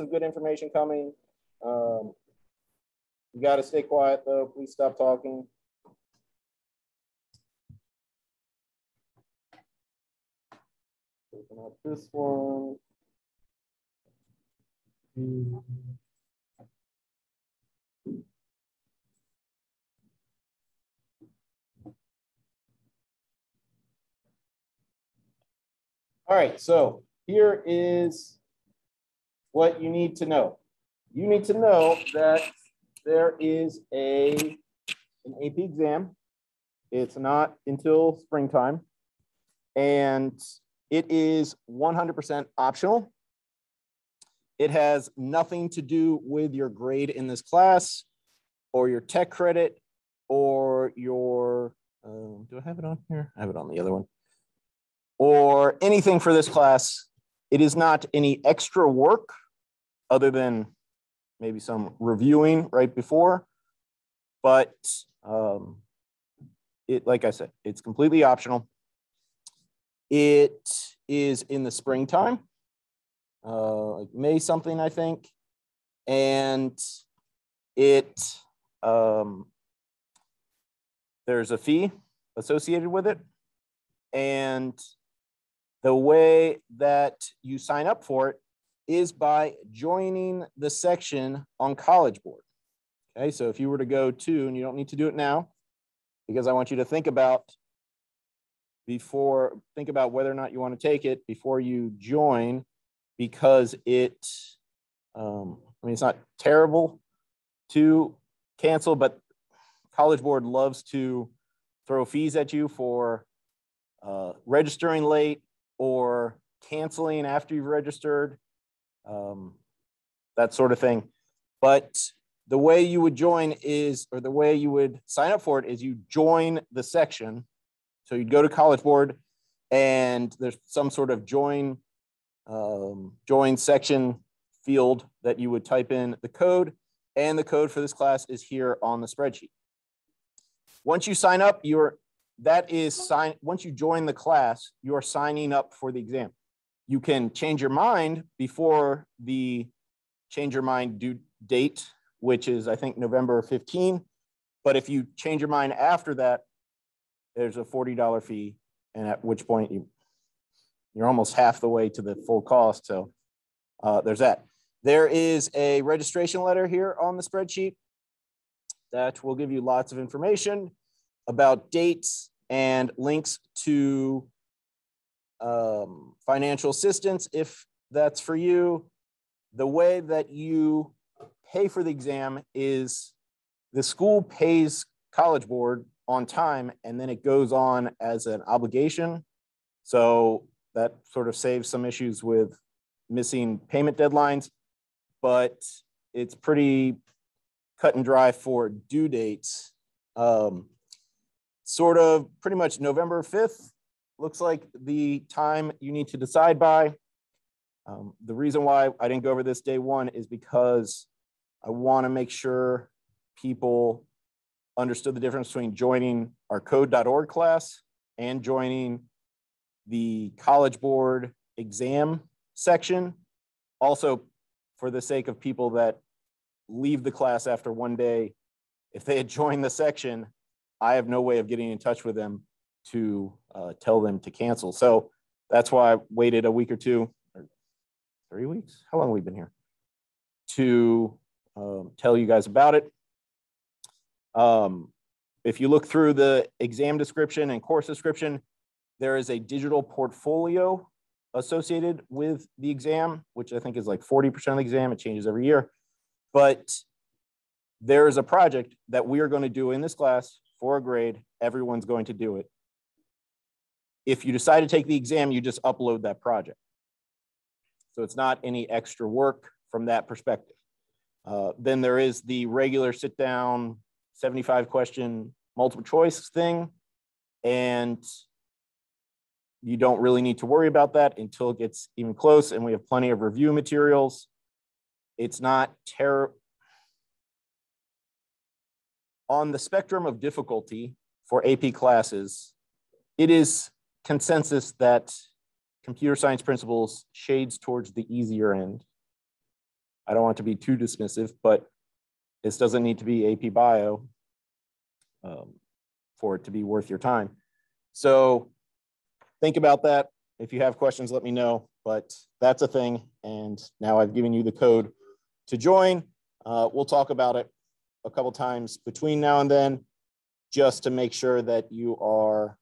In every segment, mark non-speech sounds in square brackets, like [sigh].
of good information coming. Um, you got to stay quiet though. Please stop talking. Open up this one. All right, so here is what you need to know. You need to know that there is a an AP exam. It's not until springtime, and it is 100% optional. It has nothing to do with your grade in this class or your tech credit or your, um, do I have it on here? I have it on the other one. Or anything for this class. It is not any extra work other than maybe some reviewing right before. But um, it, like I said, it's completely optional. It is in the springtime, uh, like May something, I think. And it, um, there's a fee associated with it. And the way that you sign up for it is by joining the section on College Board. Okay, so if you were to go to, and you don't need to do it now, because I want you to think about before, think about whether or not you want to take it before you join, because it, um, I mean, it's not terrible to cancel, but College Board loves to throw fees at you for uh, registering late or canceling after you've registered um, that sort of thing. But the way you would join is, or the way you would sign up for it is you join the section. So you'd go to College Board and there's some sort of join, um, join section field that you would type in the code and the code for this class is here on the spreadsheet. Once you sign up, you're, that is sign, once you join the class, you're signing up for the exam you can change your mind before the change your mind due date, which is I think November 15. But if you change your mind after that, there's a $40 fee. And at which point you, you're almost half the way to the full cost. So uh, there's that. There is a registration letter here on the spreadsheet that will give you lots of information about dates and links to um, financial assistance if that's for you. The way that you pay for the exam is the school pays College Board on time and then it goes on as an obligation. So that sort of saves some issues with missing payment deadlines, but it's pretty cut and dry for due dates. Um, sort of pretty much November 5th looks like the time you need to decide by. Um, the reason why I didn't go over this day one is because I want to make sure people understood the difference between joining our code.org class and joining the College Board exam section. Also, for the sake of people that leave the class after one day, if they had joined the section, I have no way of getting in touch with them to uh, tell them to cancel. So that's why I waited a week or two, or three weeks. How long have we been here? To um, tell you guys about it. Um, if you look through the exam description and course description, there is a digital portfolio associated with the exam, which I think is like 40% of the exam. It changes every year. But there is a project that we are going to do in this class for a grade. Everyone's going to do it. If you decide to take the exam, you just upload that project. So it's not any extra work from that perspective. Uh, then there is the regular sit down 75 question multiple choice thing. And you don't really need to worry about that until it gets even close. And we have plenty of review materials. It's not terrible. On the spectrum of difficulty for AP classes, it is consensus that computer science principles shades towards the easier end. I don't want to be too dismissive, but this doesn't need to be AP Bio um, for it to be worth your time. So think about that. If you have questions, let me know. But that's a thing. And now I've given you the code to join. Uh, we'll talk about it a couple times between now and then, just to make sure that you are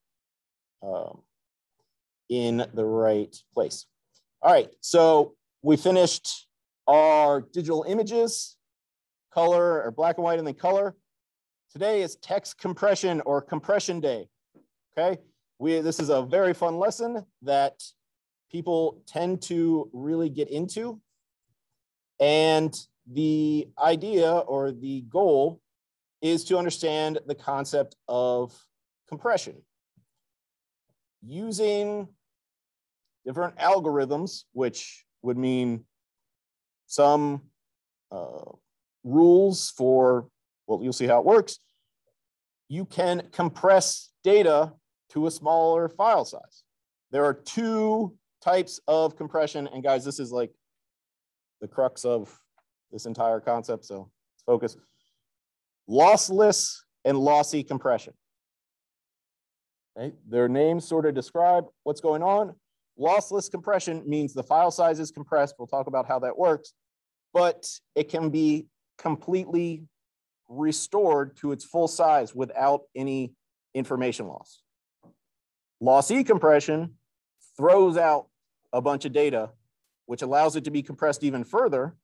um, in the right place. All right, so we finished our digital images, color or black and white and then color. Today is text compression or compression day, okay? We, this is a very fun lesson that people tend to really get into. And the idea or the goal is to understand the concept of compression. Using different algorithms, which would mean some uh, rules for, well, you'll see how it works. You can compress data to a smaller file size. There are two types of compression. And guys, this is like the crux of this entire concept. So let's focus. Lossless and lossy compression. Okay. Their names sort of describe what's going on. Lossless compression means the file size is compressed. We'll talk about how that works, but it can be completely restored to its full size without any information loss. Lossy compression throws out a bunch of data, which allows it to be compressed even further,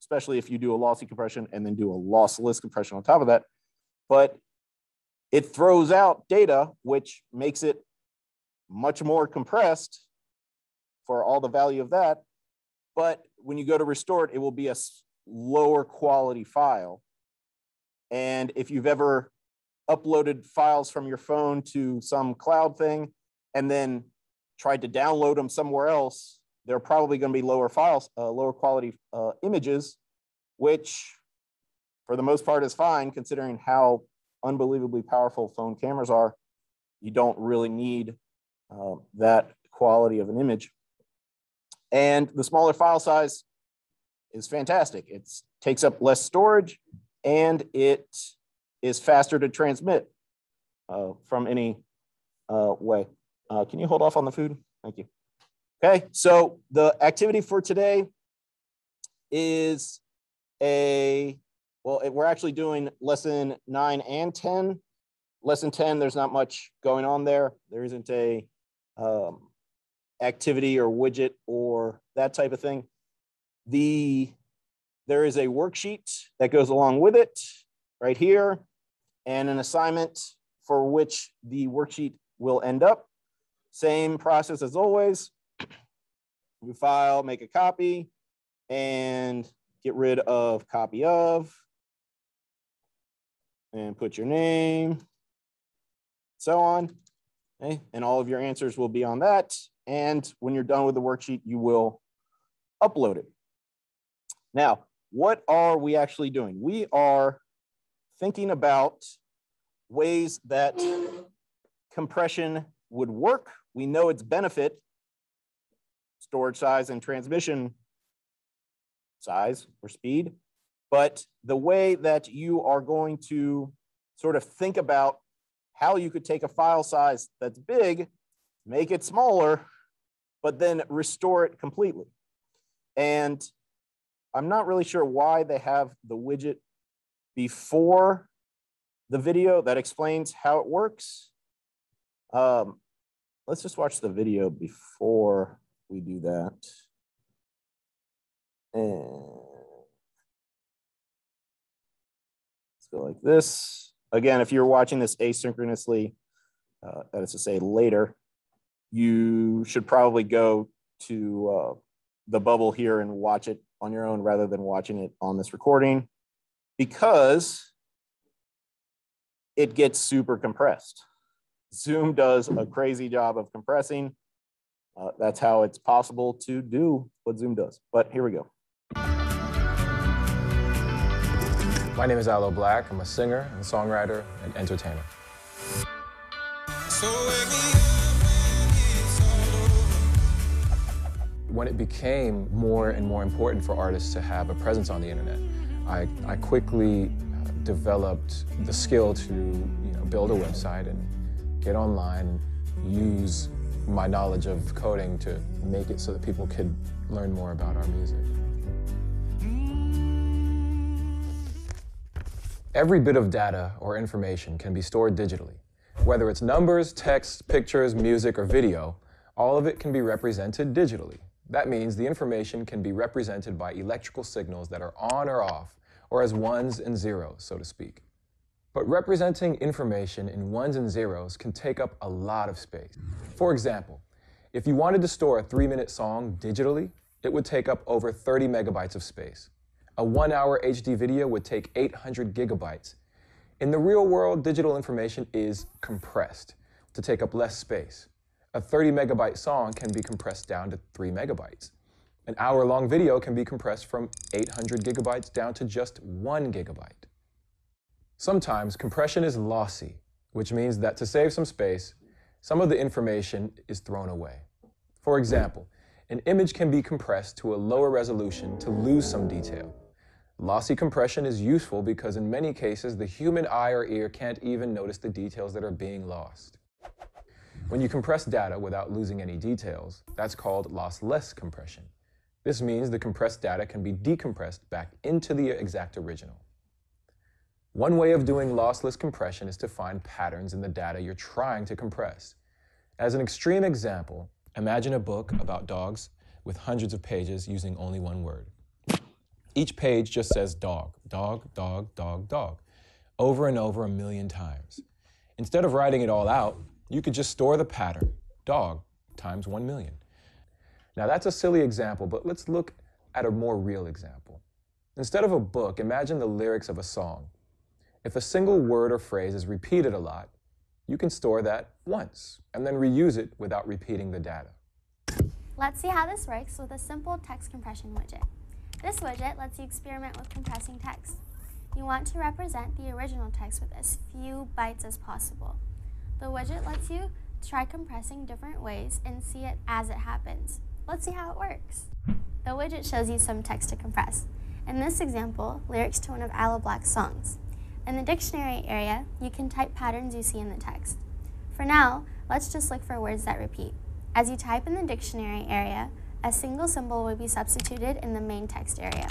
especially if you do a lossy compression and then do a lossless compression on top of that. But it throws out data, which makes it much more compressed for all the value of that. But when you go to restore it, it will be a lower quality file. And if you've ever uploaded files from your phone to some cloud thing and then tried to download them somewhere else, they're probably going to be lower files, uh, lower quality uh, images, which for the most part is fine considering how unbelievably powerful phone cameras are. You don't really need uh, that quality of an image. And the smaller file size is fantastic. It takes up less storage and it is faster to transmit uh, from any uh, way. Uh, can you hold off on the food? Thank you. Okay, so the activity for today is a, well, we're actually doing lesson nine and 10. Lesson 10, there's not much going on there. There isn't a um, activity or widget or that type of thing. The, there is a worksheet that goes along with it right here and an assignment for which the worksheet will end up. Same process as always. You file, make a copy, and get rid of copy of, and put your name, so on. Okay, and all of your answers will be on that. And when you're done with the worksheet, you will upload it. Now, what are we actually doing? We are thinking about ways that compression would work. We know its benefit, storage size and transmission size or speed, but the way that you are going to sort of think about how you could take a file size that's big, make it smaller, but then restore it completely. And I'm not really sure why they have the widget before the video that explains how it works. Um, let's just watch the video before we do that. And let's go like this. Again, if you're watching this asynchronously, uh, that is to say later, you should probably go to uh, the bubble here and watch it on your own rather than watching it on this recording because it gets super compressed. Zoom does a crazy job of compressing. Uh, that's how it's possible to do what Zoom does. But here we go. My name is Aloe Blacc. I'm a singer and songwriter and entertainer. when it became more and more important for artists to have a presence on the internet, I, I quickly uh, developed the skill to you know, build a website and get online, use my knowledge of coding to make it so that people could learn more about our music. Every bit of data or information can be stored digitally. Whether it's numbers, text, pictures, music, or video, all of it can be represented digitally. That means the information can be represented by electrical signals that are on or off, or as ones and zeros, so to speak. But representing information in ones and zeros can take up a lot of space. For example, if you wanted to store a three-minute song digitally, it would take up over 30 megabytes of space. A one-hour HD video would take 800 gigabytes. In the real world, digital information is compressed to take up less space. A 30 megabyte song can be compressed down to 3 megabytes. An hour-long video can be compressed from 800 gigabytes down to just 1 gigabyte. Sometimes compression is lossy, which means that to save some space, some of the information is thrown away. For example, an image can be compressed to a lower resolution to lose some detail. Lossy compression is useful because in many cases, the human eye or ear can't even notice the details that are being lost. When you compress data without losing any details, that's called lossless compression. This means the compressed data can be decompressed back into the exact original. One way of doing lossless compression is to find patterns in the data you're trying to compress. As an extreme example, imagine a book about dogs with hundreds of pages using only one word. Each page just says dog, dog, dog, dog, dog, over and over a million times. Instead of writing it all out, you could just store the pattern, dog times one million. Now that's a silly example, but let's look at a more real example. Instead of a book, imagine the lyrics of a song. If a single word or phrase is repeated a lot, you can store that once and then reuse it without repeating the data. Let's see how this works with a simple text compression widget. This widget lets you experiment with compressing text. You want to represent the original text with as few bytes as possible. The widget lets you try compressing different ways and see it as it happens. Let's see how it works. The widget shows you some text to compress. In this example, lyrics to one of Aloe Blacc's songs. In the dictionary area, you can type patterns you see in the text. For now, let's just look for words that repeat. As you type in the dictionary area, a single symbol will be substituted in the main text area.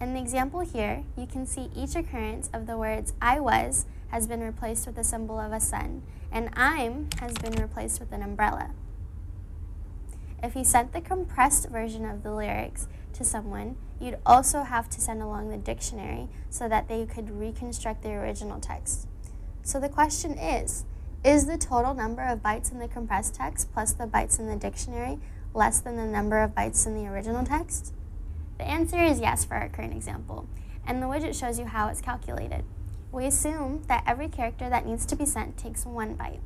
In the example here, you can see each occurrence of the words I was has been replaced with the symbol of a sun, and I'm has been replaced with an umbrella. If you sent the compressed version of the lyrics to someone, you'd also have to send along the dictionary so that they could reconstruct the original text. So the question is, is the total number of bytes in the compressed text plus the bytes in the dictionary less than the number of bytes in the original text? The answer is yes for our current example, and the widget shows you how it's calculated. We assume that every character that needs to be sent takes one byte.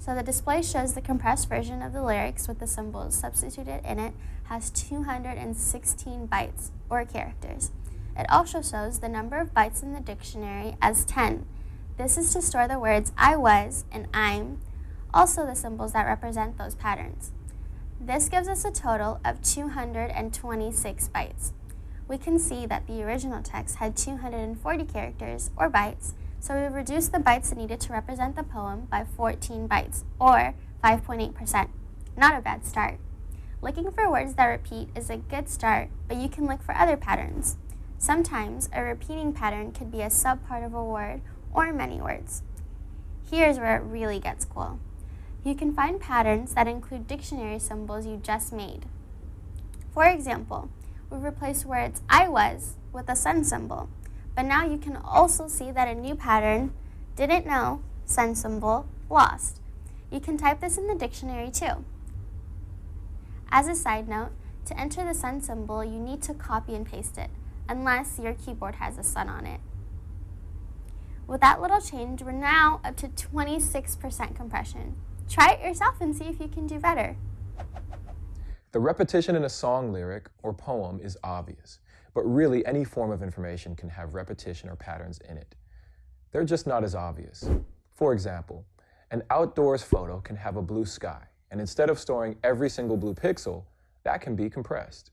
So the display shows the compressed version of the lyrics with the symbols substituted in it has 216 bytes, or characters. It also shows the number of bytes in the dictionary as 10. This is to store the words I was and I'm, also the symbols that represent those patterns. This gives us a total of 226 bytes. We can see that the original text had 240 characters, or bytes, so we reduced the bytes needed to represent the poem by 14 bytes, or 5.8%. Not a bad start. Looking for words that repeat is a good start, but you can look for other patterns. Sometimes a repeating pattern could be a subpart of a word or many words. Here's where it really gets cool. You can find patterns that include dictionary symbols you just made. For example, we replace words I was with a sun symbol, but now you can also see that a new pattern, didn't know, sun symbol, lost. You can type this in the dictionary too. As a side note, to enter the sun symbol, you need to copy and paste it, unless your keyboard has a sun on it. With that little change, we're now up to 26% compression. Try it yourself and see if you can do better. The repetition in a song lyric or poem is obvious, but really any form of information can have repetition or patterns in it. They're just not as obvious. For example, an outdoors photo can have a blue sky, and instead of storing every single blue pixel, that can be compressed.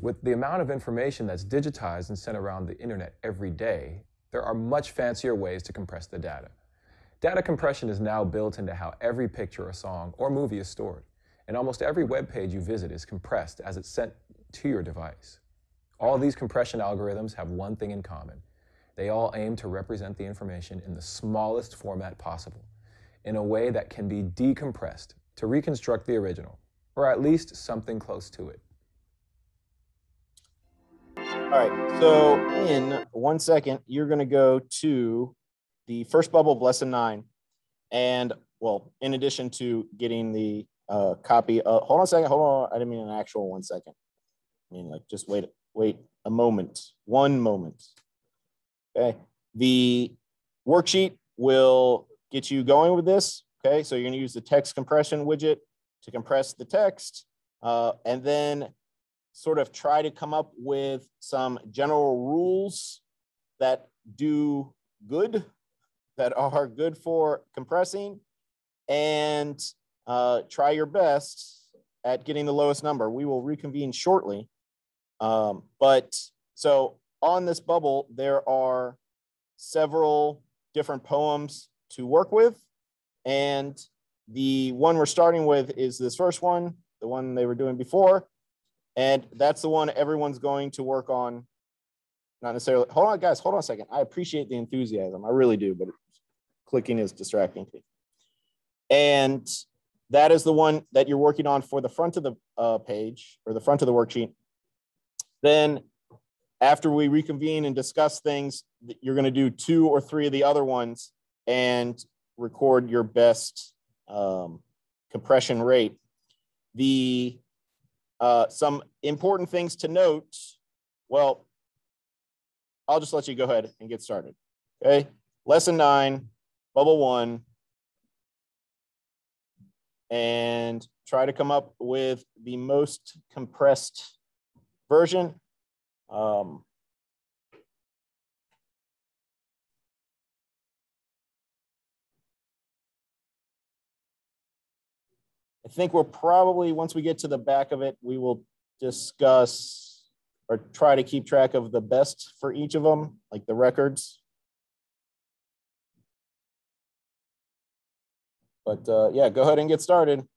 With the amount of information that's digitized and sent around the internet every day, there are much fancier ways to compress the data. Data compression is now built into how every picture or song or movie is stored, and almost every web page you visit is compressed as it's sent to your device. All these compression algorithms have one thing in common. They all aim to represent the information in the smallest format possible, in a way that can be decompressed to reconstruct the original, or at least something close to it. All right. So in one second, you're going to go to the first bubble of lesson nine. And well, in addition to getting the uh, copy, uh, hold on a second. Hold on. I didn't mean an actual one second. I mean, like, just wait, wait a moment, one moment. Okay. The worksheet will get you going with this. Okay. So you're going to use the text compression widget to compress the text. Uh, and then sort of try to come up with some general rules that do good, that are good for compressing, and uh, try your best at getting the lowest number. We will reconvene shortly. Um, but so on this bubble, there are several different poems to work with. And the one we're starting with is this first one, the one they were doing before. And that's the one everyone's going to work on. Not necessarily, hold on, guys, hold on a second. I appreciate the enthusiasm. I really do, but clicking is distracting me. And that is the one that you're working on for the front of the uh, page or the front of the worksheet. Then after we reconvene and discuss things, you're going to do two or three of the other ones and record your best um, compression rate. The uh, some important things to note. Well, I'll just let you go ahead and get started. Okay. Lesson nine, bubble one, and try to come up with the most compressed version. Um, I think we'll probably, once we get to the back of it, we will discuss or try to keep track of the best for each of them, like the records. But uh, yeah, go ahead and get started.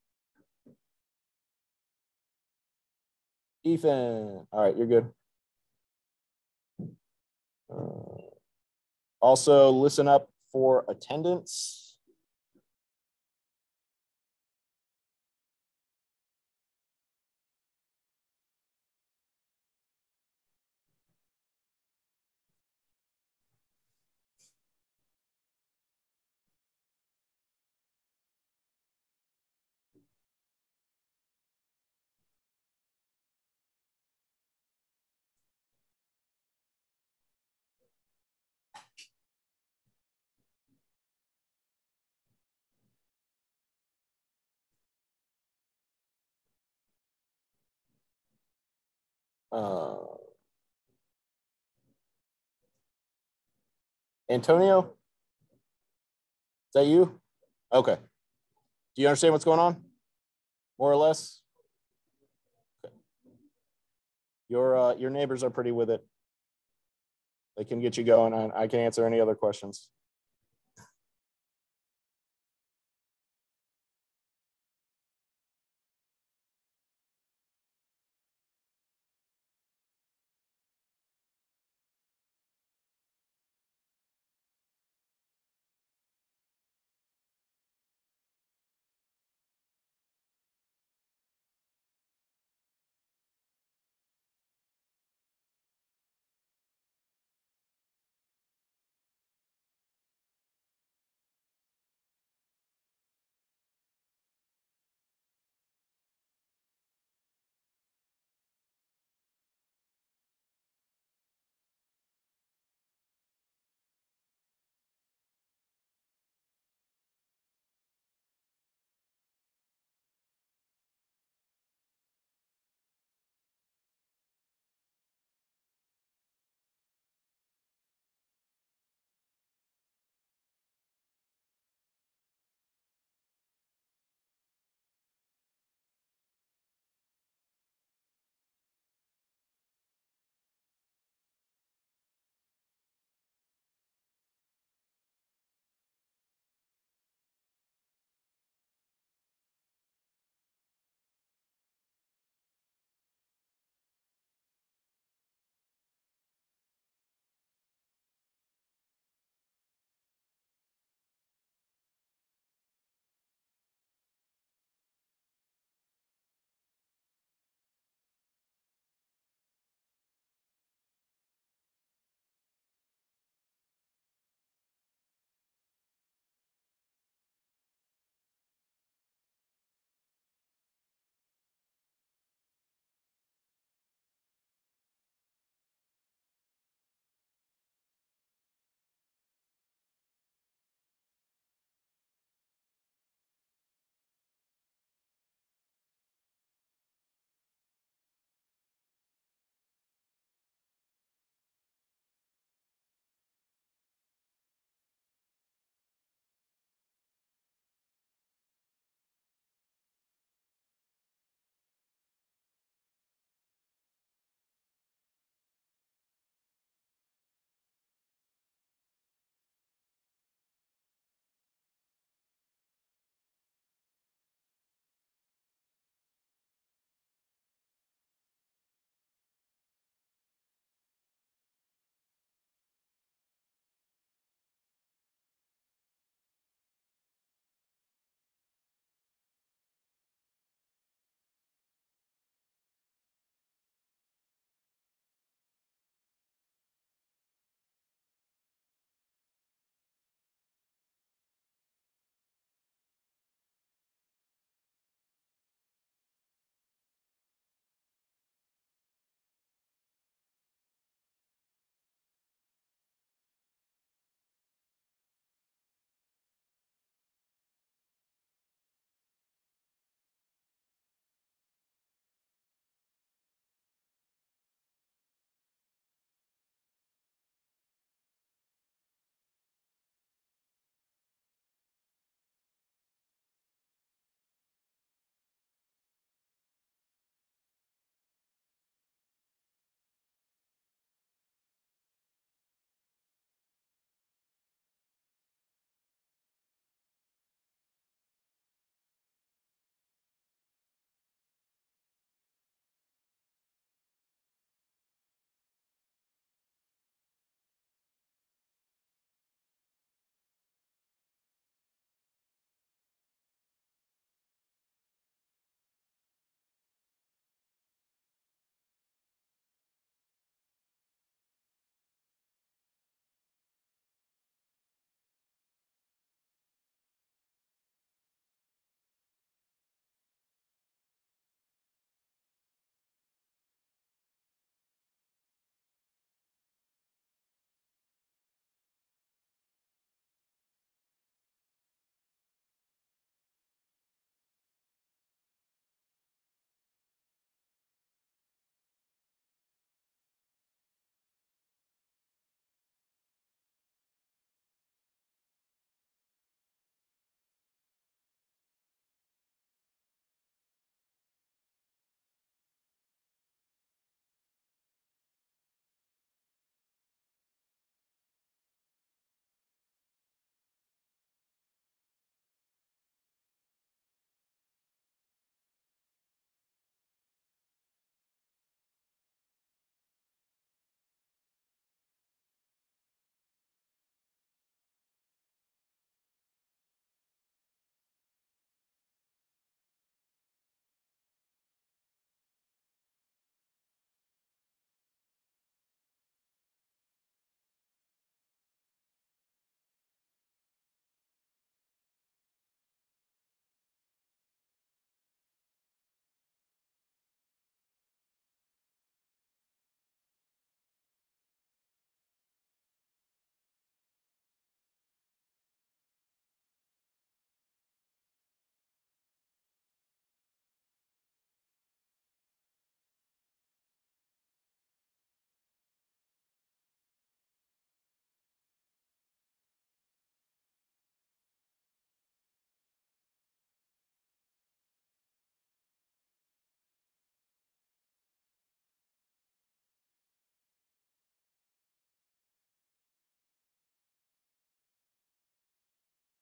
Ethan, all right, you're good. Uh, also, listen up for attendance. Uh, Antonio? Is that you? Okay. Do you understand what's going on? More or less? Your, uh, your neighbors are pretty with it. They can get you going. and I can answer any other questions.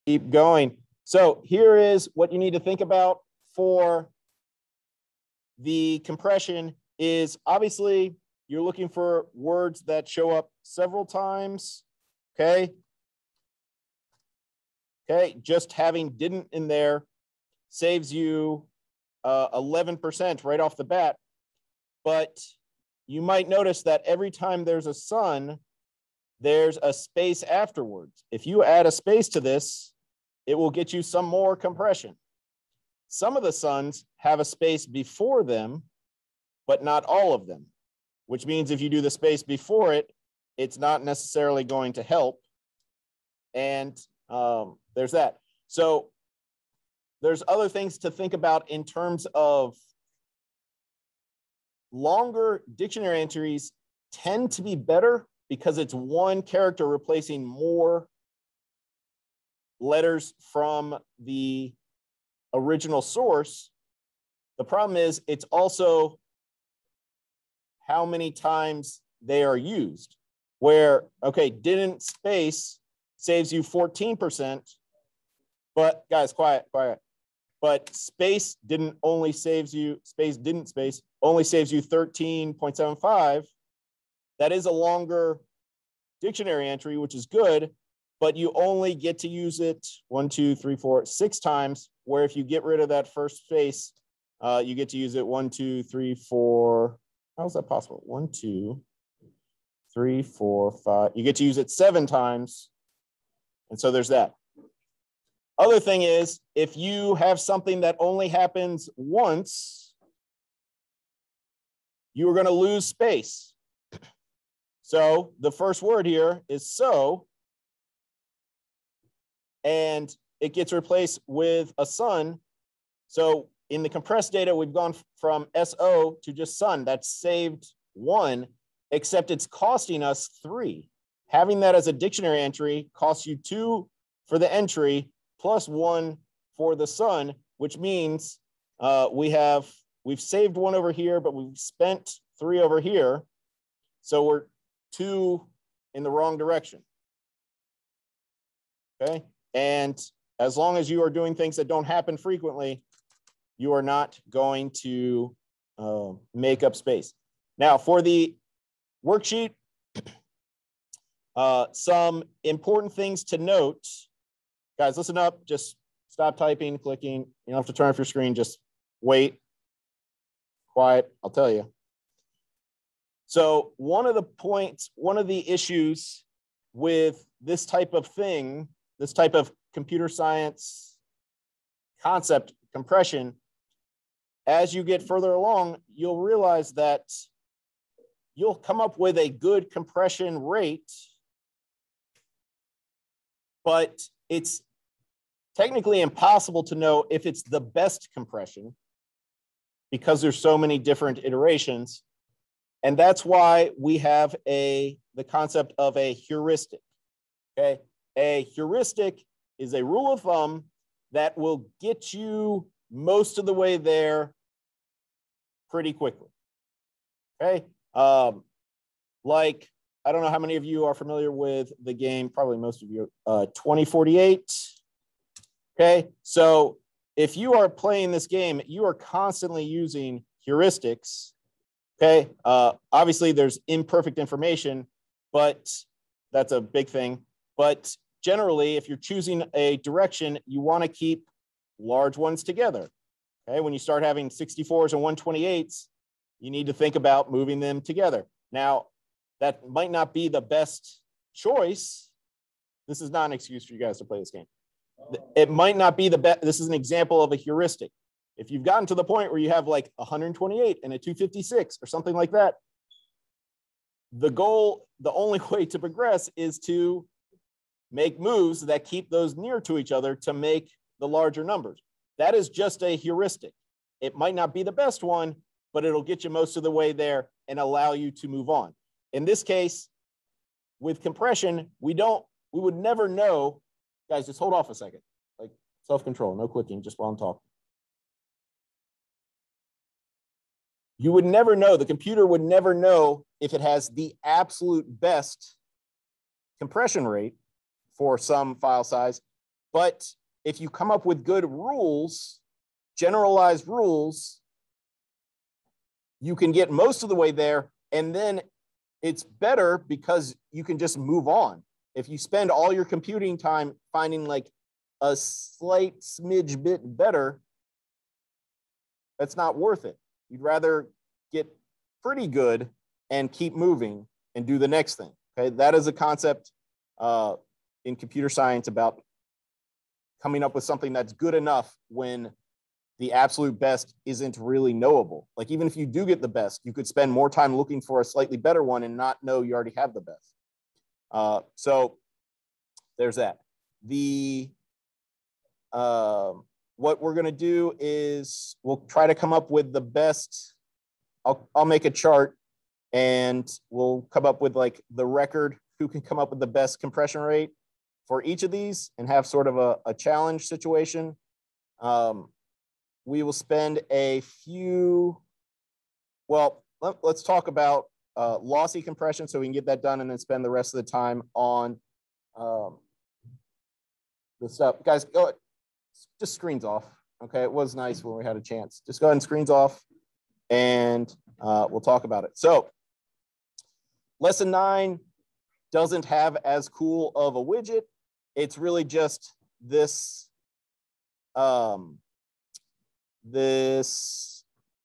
Keep going. So here is what you need to think about for the compression is obviously you're looking for words that show up several times, okay? Okay, just having didn't in there saves you uh, 11% right off the bat. But you might notice that every time there's a sun, there's a space afterwards. If you add a space to this, it will get you some more compression. Some of the suns have a space before them, but not all of them, which means if you do the space before it, it's not necessarily going to help. And um, there's that. So there's other things to think about in terms of longer dictionary entries tend to be better because it's one character replacing more letters from the original source. The problem is it's also how many times they are used. Where, okay, didn't space saves you 14%, but guys, quiet, quiet. But space didn't only saves you, space didn't space, only saves you 13.75. That is a longer dictionary entry, which is good, but you only get to use it one, two, three, four, six times. Where if you get rid of that first space, uh, you get to use it one, two, three, four. How is that possible? One, two, three, four, five. You get to use it seven times. And so there's that. Other thing is, if you have something that only happens once, you are going to lose space. So the first word here is so, and it gets replaced with a sun. So in the compressed data, we've gone from SO to just sun. That's saved one, except it's costing us three. Having that as a dictionary entry costs you two for the entry plus one for the sun, which means uh, we have, we've saved one over here, but we've spent three over here. So we're two in the wrong direction. Okay. And as long as you are doing things that don't happen frequently, you are not going to uh, make up space. Now for the worksheet, [clears throat] uh, some important things to note. Guys, listen up, just stop typing, clicking. You don't have to turn off your screen, just wait, quiet, I'll tell you. So one of the points, one of the issues with this type of thing, this type of computer science concept compression, as you get further along, you'll realize that you'll come up with a good compression rate, but it's technically impossible to know if it's the best compression because there's so many different iterations and that's why we have a the concept of a heuristic. Okay. A heuristic is a rule of thumb that will get you most of the way there pretty quickly. Okay. Um, like, I don't know how many of you are familiar with the game, probably most of you, uh, 2048. Okay. So if you are playing this game, you are constantly using heuristics Okay. Uh, obviously, there's imperfect information, but that's a big thing. But generally, if you're choosing a direction, you want to keep large ones together. Okay. When you start having 64s and 128s, you need to think about moving them together. Now, that might not be the best choice. This is not an excuse for you guys to play this game. It might not be the best. This is an example of a heuristic. If you've gotten to the point where you have like 128 and a 256 or something like that, the goal, the only [laughs] way to progress is to make moves that keep those near to each other to make the larger numbers. That is just a heuristic. It might not be the best one, but it'll get you most of the way there and allow you to move on. In this case, with compression, we don't, we would never know, guys, just hold off a second, like self-control, no clicking just while I'm talking. you would never know, the computer would never know if it has the absolute best compression rate for some file size But if you come up with good rules, generalized rules, you can get most of the way there. And then it's better because you can just move on. If you spend all your computing time finding like a slight smidge bit better, that's not worth it. You'd rather get pretty good and keep moving and do the next thing. Okay, that is a concept uh, in computer science about coming up with something that's good enough when the absolute best isn't really knowable. Like even if you do get the best, you could spend more time looking for a slightly better one and not know you already have the best. Uh, so there's that. The uh, what we're gonna do is we'll try to come up with the best. I'll I'll make a chart and we'll come up with like the record who can come up with the best compression rate for each of these and have sort of a, a challenge situation. Um, we will spend a few, well, let, us talk about uh, lossy compression so we can get that done and then spend the rest of the time on um, the stuff. Guys, go ahead. just screens off. Okay, it was nice when we had a chance. Just go ahead and screens off and uh, we'll talk about it. So lesson nine doesn't have as cool of a widget. It's really just this um, this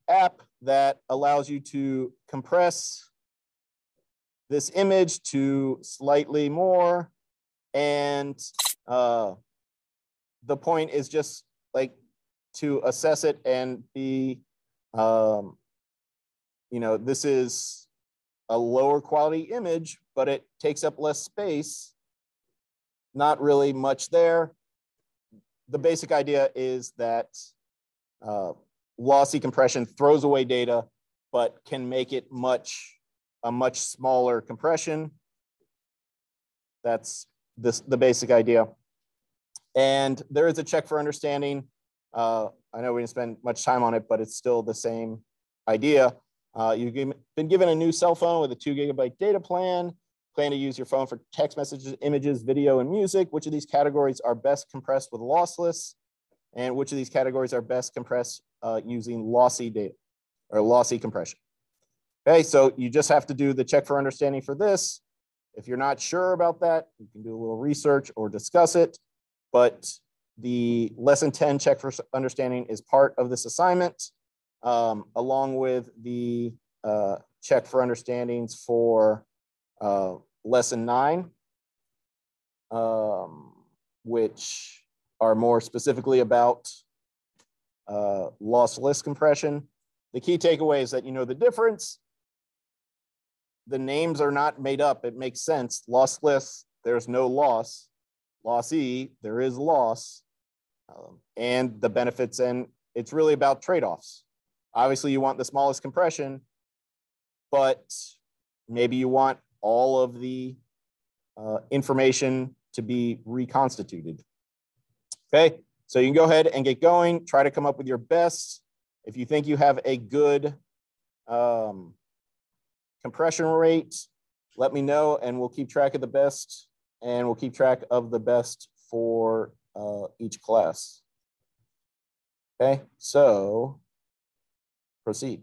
app that allows you to compress this image to slightly more. And uh, the point is just like to assess it and be, um, you know, this is a lower quality image, but it takes up less space. Not really much there. The basic idea is that uh, lossy compression throws away data, but can make it much a much smaller compression. That's this the basic idea. And there is a check for understanding. Uh, I know we didn't spend much time on it, but it's still the same idea. Uh, you've been given a new cell phone with a two gigabyte data plan. Plan to use your phone for text messages, images, video, and music. Which of these categories are best compressed with lossless? and which of these categories are best compressed uh, using lossy data or lossy compression. Okay, so you just have to do the check for understanding for this. If you're not sure about that, you can do a little research or discuss it, but the lesson 10 check for understanding is part of this assignment, um, along with the uh, check for understandings for uh, lesson nine, um, which are more specifically about uh, lossless compression. The key takeaway is that you know the difference. The names are not made up. It makes sense. Lossless, there's no loss. Lossy, there is loss. Um, and the benefits, and it's really about trade-offs. Obviously, you want the smallest compression, but maybe you want all of the uh, information to be reconstituted. Okay, so you can go ahead and get going. Try to come up with your best. If you think you have a good um, compression rate, let me know and we'll keep track of the best and we'll keep track of the best for uh, each class. Okay, so proceed.